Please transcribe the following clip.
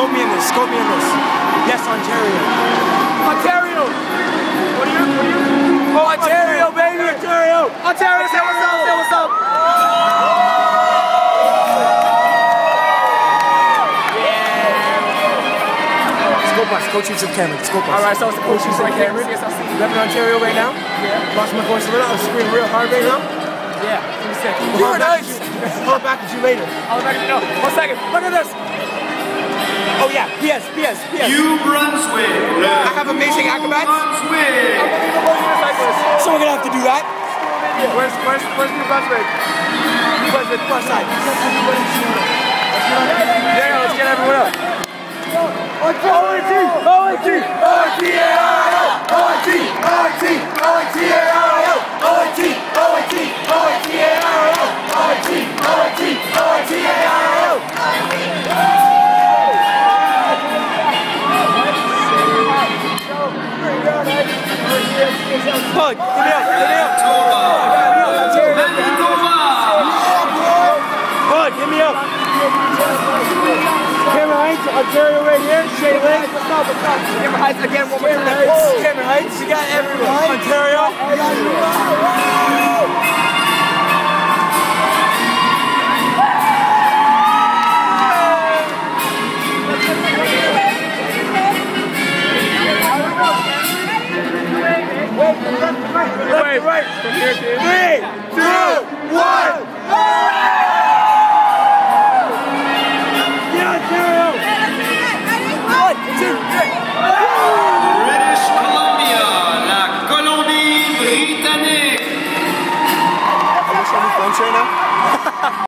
Scope me in this. Scope me in this. Yes, Ontario. Ontario. What are you? What are you? Oh, Ontario, baby. Ontario. Ontario, say what's up. Say what's up. Scope us. Coach use of camera. Scope us. All right, so it's the coach use right camera. Yes, I see. Repping Ontario right now. Yeah. Lost my voice a little. I'm screaming real hard right now. Yeah. Give me a second. You're nice. Hold back at you later. I'll back no. One second. Look at this. Oh yeah. PS. PS. PS. New Brunswick. I have amazing acrobats. Brunswick. So we're gonna have to do that. Where's where's where's New Brunswick? New Brunswick plus side. Yeah, let's get everyone up. OIT! OIT! O-I-T-A-I-O! OIT! OIT! O-I-T-A-I-O! Hug! Give me up! Give me up! Manitoba. Me up! Cameron Heights, Ontario right here, Shay Ling. What's up? What's up? Cameron Heights again. One more Cameron time. Cameron Heights, we got everyone. Ontario. right, right. From here to Three, two, one. British Columbia, la britannique. Now?